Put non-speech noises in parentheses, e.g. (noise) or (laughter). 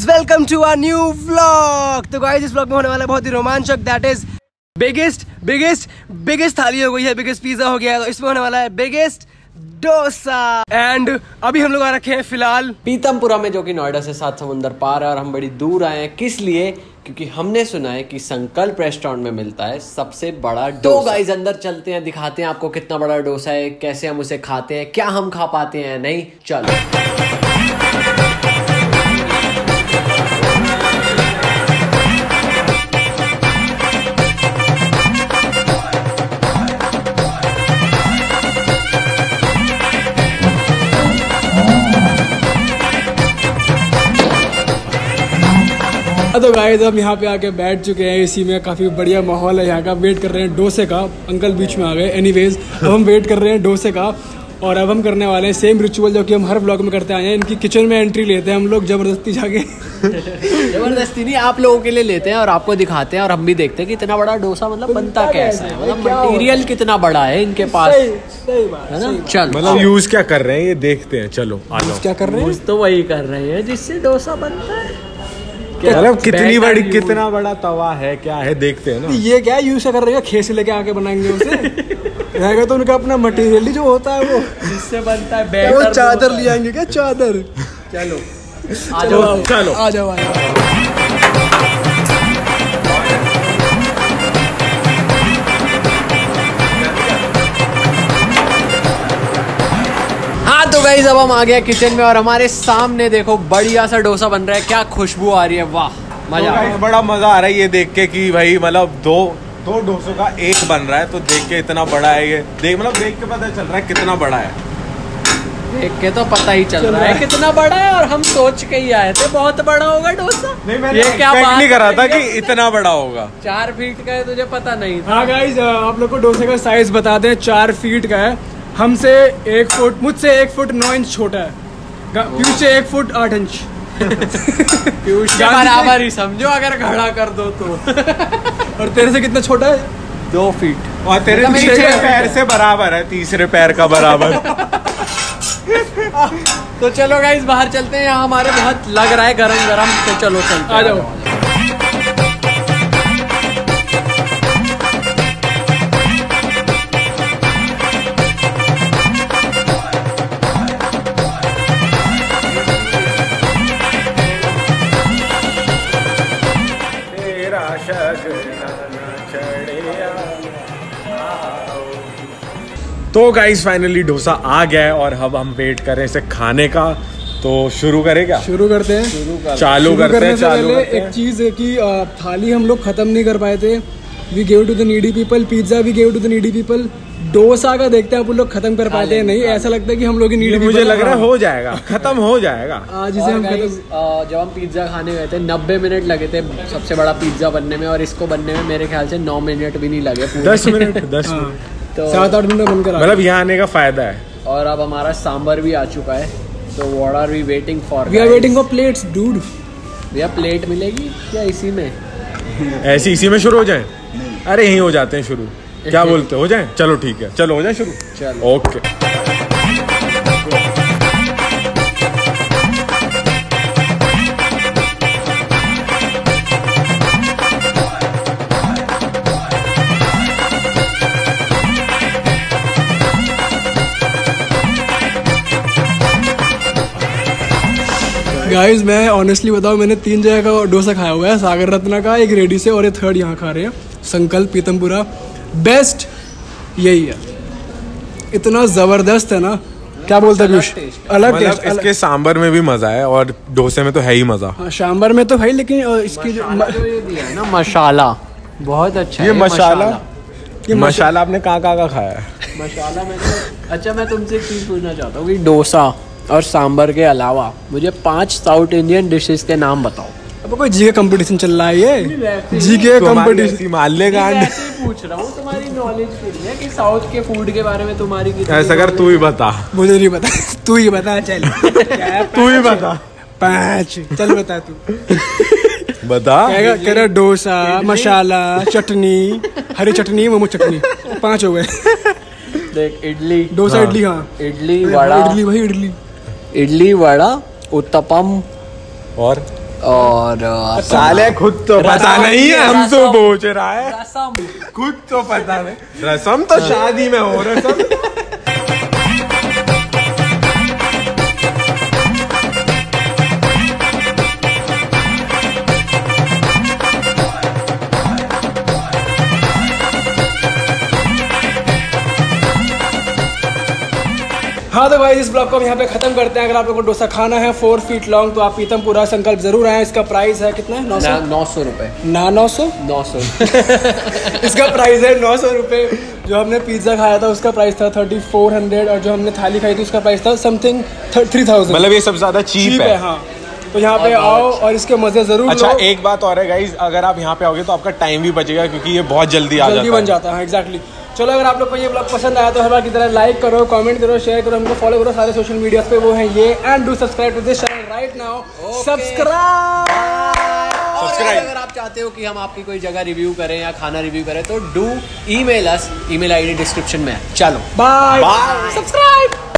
Guys welcome to our new vlog तो guys इस vlog में होने वाला बहुत ही रोमांचक that is biggest biggest biggest thali हो गई है बिगेस्ट पिज्जा हो गया है तो इसमें होने वाला है बिगेस्ट डोसा। एंड अभी हम लोग आ रखे हैं फ़िलहाल पीतमपुरा में जो कि नोएडा से सात समुंदर पार है और हम बड़ी दूर आए हैं। किस लिए? क्योंकि हमने सुना है कि संकल्प रेस्टोरेंट में मिलता है सबसे बड़ा तो गाइस अंदर चलते हैं दिखाते हैं आपको कितना बड़ा डोसा है कैसे हम उसे खाते हैं क्या हम खा पाते हैं नहीं? चलो। तो गाइस हम यहाँ पे आके बैठ चुके हैं। इसी में काफ़ी बढ़िया माहौल है यहाँ का। वेट कर रहे हैं डोसे का। अंकल बीच में आ गए। एनीवेज अब हम वेट कर रहे हैं डोसे का। और अब हम करने वाले हैं सेम रिचुअल जो कि हम हर ब्लॉग में करते आए हैं। इनकी किचन में एंट्री लेते हैं हम लोग ज़बरदस्ती जाके। (laughs) ज़बरदस्ती नहीं आप लोगों के लिए लेते हैं और आपको दिखाते हैं और हम भी देखते हैं कि इतना बड़ा डोसा मतलब बनता कैसा है? मतलब मटेरियल कितना बड़ा है इनके पास? सही बात है ना? चल। मतलब यूज़ क्या कर रहे हैं? ये देखते हैं। चलो आ जाओ। क्या कर रहे हैं? तो वही कर रहे हैं जिससे डोसा बनता है। मतलब कितनी बड़ी कितना बड़ा तवा है क्या है देखते हैं ना। ये क्या यूज़ कर रहे हैं? खेस लेके आके बनाएँगे उसे? (laughs) रहेगा तो उनका अपना मटेरियल ही जो होता है वो। जिससे बनता है वो बैटर चादर ले आएँगे क्या चादर? चलो। आ चलो जाओ चलो। आ जाओ आ जाओ। गाइज़ अब हम आ गए किचन में और हमारे सामने देखो बढ़िया सा डोसा बन रहा है। क्या खुशबू आ रही है वाह मज़ा तो बड़ा मज़ा आ रहा है ये देख के कि भाई मतलब दो दो डोसों का एक बन रहा है तो देख के इतना बड़ा है ये। देख मतलब देख के पता चल रहा है कितना बड़ा है। देख के तो पता ही चल रहा है कितना बड़ा है और हम सोच के ही आए थे बहुत बड़ा होगा डोसा। नहीं मैंने ये क्या बात नहीं करा था? कि इतना बड़ा होगा। चार फीट का है तुझे पता नहीं था। हाँ गाइज़ आप लोग को डोसे का साइज़ बता दें चार फीट का है। हमसे एक फुट मुझसे एक फुट नौ इंच छोटा है। पीयूष से एक फुट आठ इंच। पीयूष (laughs) बराबर ही समझो अगर खड़ा कर दो तो। और तेरे से कितना छोटा है? दो फीट। और तेरे तीसरे पैर से बराबर है तीसरे पैर का बराबर। (laughs) तो चलो गाइज़ बाहर चलते हैं यहाँ हमारे बहुत लग रहा है गरम गरम तो चलो चलते आ जाओ। तो गाइस फाइनली डोसा आ गया है और अब हम वेट कर रहे हैं इसे खाने का। तो शुरू करें क्या? शुरू करते हैं। चालू शुरू करते हैं चालू करते एक चीज़ है कि थाली हम लोग खत्म नहीं कर पाए थे। We gave to the needy people pizza we gave to the needy people dosa का देखते हैं आप लोग खत्म कर पाते हैं नहीं ऐसा लगता है कि हम लोग ही नीडी मुझे लग रहा है हो जाएगा खत्म हो जाएगा। आज इसे हम जब हम पिज्जा खाने गए थे नब्बे मिनट लगे थे सबसे बड़ा पिज्जा बनने में और इसको बनने में मेरे ख्याल से नौ मिनट भी नहीं लगे दस मिनट दस मिनट। तो सात आठ मिनट बनकर मतलब यहाँ आने का फ़ायदा है। और अब हमारा सांबर भी आ चुका है तो what are we waiting for we are waiting for plates dude भैया प्लेट मिलेगी क्या इसी में? ऐसी इसी में शुरू हो जाए? अरे यहीं हो जाते हैं शुरू। क्या (laughs) बोलते हो? जाए? चलो ठीक है। चलो हो जाए शुरू? चलो। ओके गाइस मैं ऑनेस्टली बताऊँ मैंने तीन जगह का डोसा खाया हुआ है। सागर रत्ना का एक रेडी से और ये थर्ड यहाँ खा रहे हैं। संकल्प पीतमपुरा। बेस्ट यही है। इतना ज़बरदस्त है ना। क्या बोलते हैं पीयूष? अलग मतलब टेस्ट इसके सांबर में भी मज़ा है और डोसे में तो है ही मज़ा। हाँ, सांबर में तो है लेकिन इसकी जो है ना मसाला। बहुत अच्छा ये मसाला? ये मसाला आपने कहाँ कहाँ का खाया है? मसाला में अच्छा मैं तुमसे एक चीज़ पूछना चाहता हूँ कि डोसा और सांबर के अलावा मुझे पाँच साउथ इंडियन डिशेस के नाम बताओ। अब कोई जी का कंपटीशन चल रहा है ये? जी के तुम्हारी कंपटीशन ऐसी मान ले मैं गांड। ऐसे ही पूछ रहा हूँ तुम्हारी नॉलेज के लिए कि साउथ के फ़ूड के बारे में तुम्हारी कितनी ऐसा कर तू ही बता। मुझे नहीं पता। (laughs) तू ही बता चल। (laughs) तू ही बता। पाँच। चल बता तू। बता। कह रहा डोसा मसाला चटनी हरी चटनी मोमो चटनी। पाँच हो गए। देख इडली। डोसा हाँ। इडली हाँ। इडली वड़ा। इडली भाई इडली। इडली वड़ा उत्तपम और? और साले खुद तो पता नहीं है हम हमसे पूछ रहा है। रसम। खुद तो पता नहीं। रसम तो शादी में हो रसम। हाँ तो भाई इस ब्लॉग को हम यहाँ पे खत्म करते हैं। अगर आप लोगों को डोसा खाना है फोर फीट लॉन्ग तो आप पीतमपुरा संकल्प ज़रूर आए। इसका प्राइस है कितना है? नौ सौ? नौ सौ रुपए। ना नौ सौ? नौ सौ। (laughs) इसका प्राइस है नौ सौ रुपये जो हमने पिज़्ज़ा खाया था उसका प्राइस था थर्टी फोर हंड्रेड और जो हमने थाली खाई थी उसका प्राइस था समथिंग थ्री थाउज़ेंड मतलब ये सबसे ज़्यादा चीप है। है हाँ। तो यहाँ पे आओ और इसके मज़े ज़रूर अच्छा एक बात और है गाइज़ अगर आप यहाँ पे आओगे तो आपका टाइम भी बचेगा क्योंकि ये बहुत जल्दी आ जल्दी बन जाता है एग्जैक्टली चलो अगर आप लोग को ये ब्लॉग पसंद आया तो हर बार की तरह लाइक करो कमेंट करो शेयर करो हमको फॉलो करो सारे सोशल मीडिया पे वो है ये and do subscribe to this channel right now subscribe अगर आप चाहते हो कि हम आपकी कोई जगह रिव्यू करें या खाना रिव्यू करें तो do email us email ID description में चलो. Bye subscribe